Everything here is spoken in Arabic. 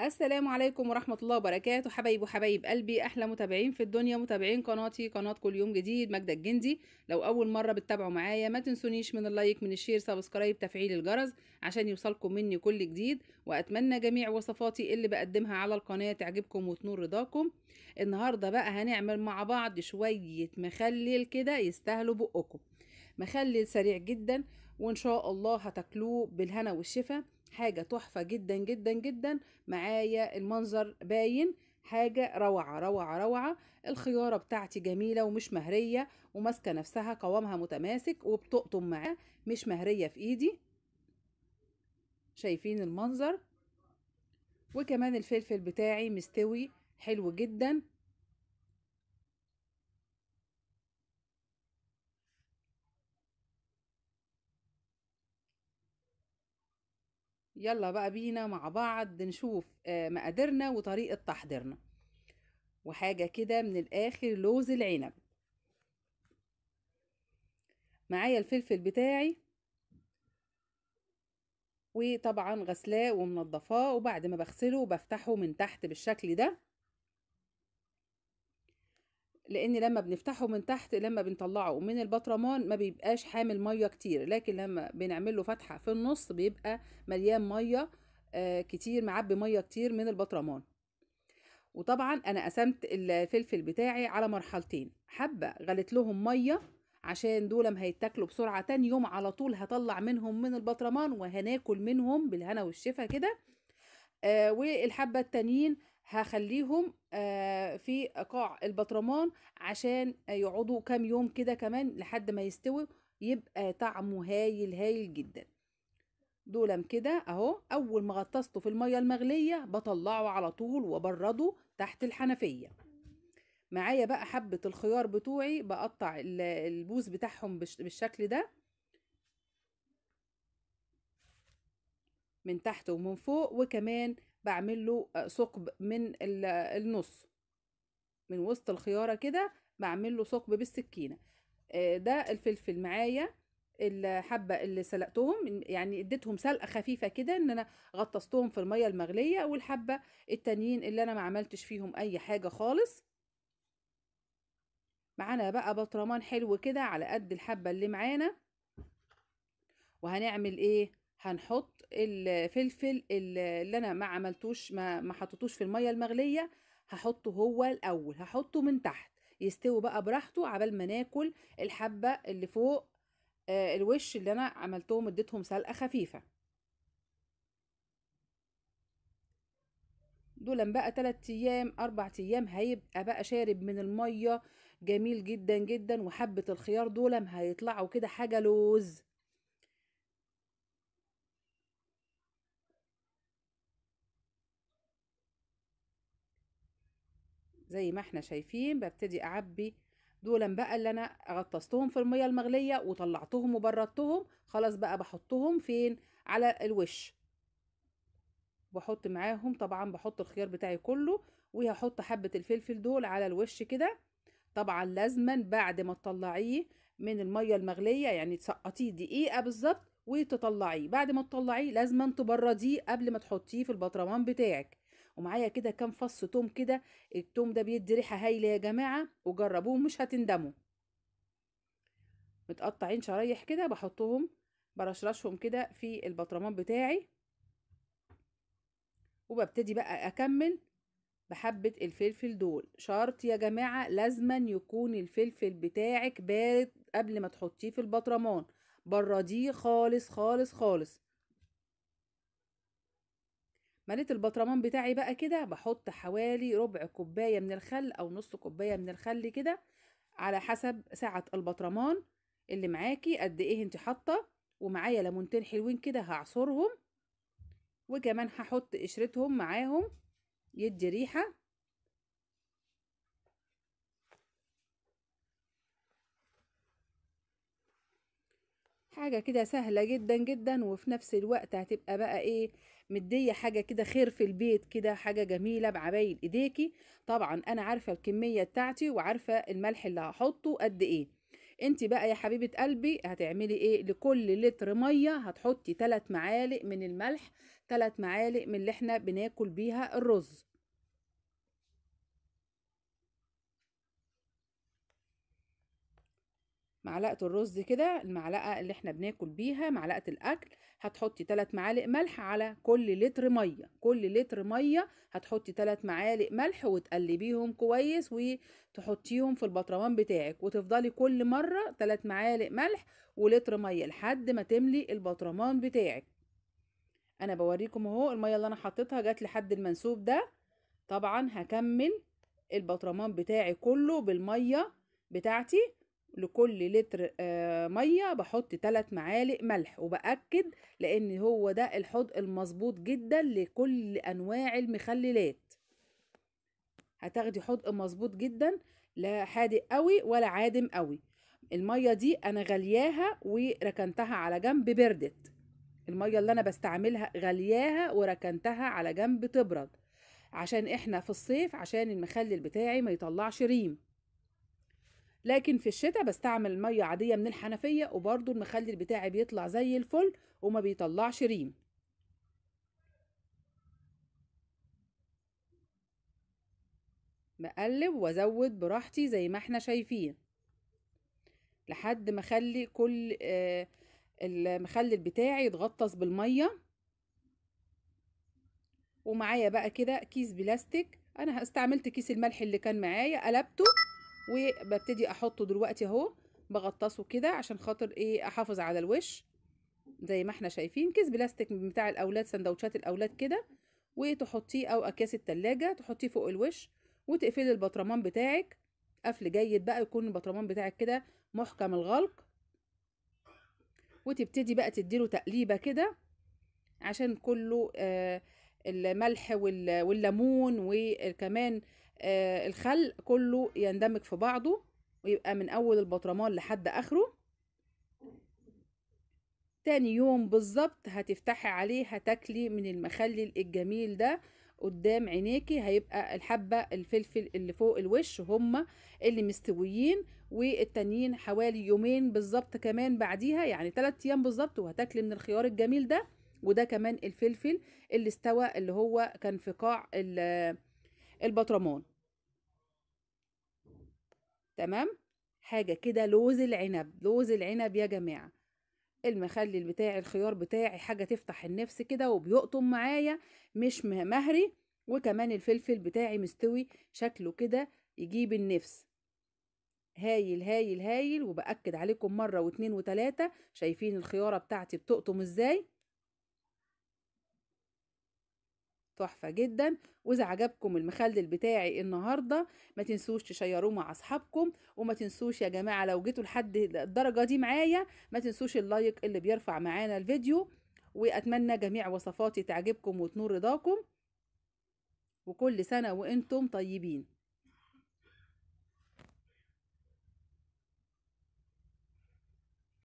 السلام عليكم ورحمة الله وبركاته. حبايب وحبايب قلبي أحلى متابعين في الدنيا متابعين قناتي قناة كل يوم جديد ماجدة الجندي. لو أول مرة بتتابعوا معايا ما تنسونيش من ال like من ال share subscribe تفعيل الجرس عشان يوصلكم مني كل جديد. وأتمنى جميع وصفاتي اللي بقدمها على القناة تعجبكم وتنول رضاكم. النهاردة بقى هنعمل مع بعض شوية مخلل كده يستاهلوا بقكم. مخلل سريع جدا وإن شاء الله هتاكلوه بالهنا والشفا. حاجة تحفة جدا جدا جدا. معايا المنظر باين. حاجة روعة روعة روعة. الخيارة بتاعتي جميلة ومش مهرية وماسكة نفسها قوامها متماسك وبتقطم معاه مش مهرية في إيدي. شايفين المنظر؟ وكمان الفلفل بتاعي مستوي حلو جدا. يلا بقى بينا مع بعض نشوف مقاديرنا وطريقة تحضيرنا. وحاجة كده من الآخر لوز العنب. معايا الفلفل بتاعي. وطبعا غسلاه ومنضفاه وبعد ما بغسله بفتحه من تحت بالشكل ده. لأن لما بنفتحه من تحت لما بنطلعه من البطرمان ما بيبقاش حامل مية كتير لكن لما بنعمل له فتحة في النص بيبقى مليان مية آه كتير معبي مية كتير من البطرمان وطبعا أنا قسمت الفلفل بتاعي على مرحلتين. حبة غلت لهم مية عشان دول هيتاكلوا بسرعة تاني يوم على طول هطلع منهم من البطرمان وهناكل منهم بالهنا والشفا كده. آه والحبة التانيين هخليهم في قاع البطرمان عشان يقعدوا كام يوم كده كمان لحد ما يستوي يبقى طعمه هايل هايل جدا. دولم كده أهو. أول ما غطسته في المية المغلية بطلعه على طول وبرده تحت الحنفية. معايا بقى حبة الخيار بتوعي بقطع البوز بتاعهم بالشكل ده. من تحت ومن فوق وكمان بعمل له ثقب من النص. من وسط الخيارة كده بعمل له ثقب بالسكينة. ده الفلفل معايا الحبة اللي سلقتهم يعني اديتهم سلقة خفيفة كده إن أنا غطستهم في المية المغلية والحبة التانيين اللي أنا ما عملتش فيهم أي حاجة خالص. معانا بقى بطرمان حلو كده على قد الحبة اللي معانا. وهنعمل إيه؟ هنحط الفلفل اللي أنا ما عملتوش ما ما حطيتوش في المية المغلية هحطه هو الأول هحطه من تحت يستوي بقى براحته عبال ما ناكل الحبة اللي فوق آه الوش اللي أنا عملتهم اديتهم سلقة خفيفة. دول بقى 3 أيام 4 أيام هيبقى بقى شارب من المية جميل جدا جدا وحبة الخيار دول هيطلعوا كده حاجة لوز. زي ما إحنا شايفين ببتدي أعبي دولا بقى اللي أنا غطستهم في الميه المغلية وطلعتهم وبردتهم خلاص بقى بحطهم فين؟ على الوش. بحط معاهم طبعا بحط الخيار بتاعي كله وهحط حبة الفلفل دول على الوش كده. طبعا لازما بعد ما تطلعيه من الميه المغلية يعني تسقطيه دقيقة بالظبط وتطلعيه. بعد ما تطلعيه لازما تبرديه قبل ما تحطيه في البطرمان بتاعك. ومعايا كده كام فص توم كده التوم ده بيدي ريحة هايلة يا جماعة وجربوه مش هتندموا. متقطعين شرايح كده بحطهم برشرشهم كده في البطرمان بتاعي. وببتدي بقى أكمل بحبة الفلفل دول. شرط يا جماعة لازما يكون الفلفل بتاعك بارد قبل ما تحطيه في البطرمان. برديه خالص خالص خالص. مليت البطرمان بتاعي بقى كده بحط حوالي ربع كوباية من الخل أو نص كوباية من الخل كده على حسب سعه البطرمان اللي معاكي قد إيه انت حاطة ومعايا ليمونتين حلوين كده هعصرهم وكمان هحط قشرتهم معاهم يدي ريحة. حاجة كده سهلة جدا جدا وفي نفس الوقت هتبقى بقى إيه مدية حاجة كده خير في البيت كده حاجة جميلة بعبايل ايديكي طبعا أنا عارفة الكمية بتاعتي وعارفة الملح اللي هحطه قد إيه. انت بقى يا حبيبة قلبي هتعملي إيه؟ لكل لتر مية هتحطي 3 معالق من الملح 3 معالق من اللي إحنا بناكل بيها الرز. معلقة الرز كده المعلقة اللي إحنا بناكل بيها معلقة الأكل هتحطي 3 معالق ملح على كل لتر مية. كل لتر مية هتحطي 3 معالق ملح وتقلبيهم كويس وتحطيهم في البطرمان بتاعك. وتفضلي كل مرة 3 معالق ملح ولتر مية لحد ما تملي البطرمان بتاعك. أنا بوريكم أهو المية اللي أنا حطيتها جت لحد المنسوب ده. طبعا هكمل البطرمان بتاعي كله بالمية بتاعتي. لكل لتر آه مية بحط 3 معالق ملح وبأكد لأن هو ده الحدق المظبوط جدا لكل أنواع المخللات. هتاخدي حدق مظبوط جدا لا حادق قوي ولا عادم قوي. المية دي أنا غلياها وركنتها على جنب بردت. المية اللي أنا بستعملها غلياها وركنتها على جنب تبرد. عشان إحنا في الصيف عشان المخلل بتاعي ما يطلعش ريم. لكن في الشتاء بستعمل مية عادية من الحنفية وبرضو المخلل بتاعي بيطلع زي الفل وما بيطلعش ريم. بقلب وأزود براحتي زي ما إحنا شايفين. لحد ما أخلي كل آه المخلل بتاعي يتغطس بالمية. ومعايا بقى كده كيس بلاستيك. أنا استعملت كيس الملح اللي كان معايا قلبته. وببتدي أحطه دلوقتي أهو بغطسه كده عشان خاطر إيه أحافظ على الوش. زي ما إحنا شايفين كيس بلاستيك بتاع الأولاد سندوتشات الأولاد كده وتحطيه أو أكياس التلاجة تحطيه فوق الوش وتقفلي البطرمان بتاعك. قفل جيد بقى يكون البطرمان بتاعك كده محكم الغلق. وتبتدي بقى تديله تقليبة كده عشان كله آه الملح والليمون وكمان الخل كله يندمج في بعضه ويبقى من أول البطرمان لحد آخره. تاني يوم بالظبط هتفتحي عليه هتاكلي من المخلل الجميل ده قدام عينيكي هيبقى الحبة الفلفل اللي فوق الوش هما اللي مستويين والتانيين حوالي يومين بالظبط كمان بعديها يعني 3 أيام بالظبط وهتاكلي من الخيار الجميل ده. وده كمان الفلفل اللي استوى اللي هو كان في قاع البطرمان تمام؟ حاجة كده لوز العنب لوز العنب يا جماعة. المخلل بتاعي الخيار بتاعي حاجة تفتح النفس كده وبيقطم معايا مش مهري. وكمان الفلفل بتاعي مستوي شكله كده يجيب النفس. هايل هايل هايل. وبأكد عليكم مرة واتنين وتلاتة شايفين الخيارة بتاعتي بتقطم إزاي؟ تحفة جدا. وإذا عجبكم المخلل بتاعي النهاردة ما تنسوش تشيروه مع أصحابكم. وما تنسوش يا جماعة لو جيتوا لحد الدرجة دي معايا ما تنسوش اللايك اللي بيرفع معانا الفيديو. وأتمنى جميع وصفاتي تعجبكم وتنور رضاكم. وكل سنة وإنتم طيبين.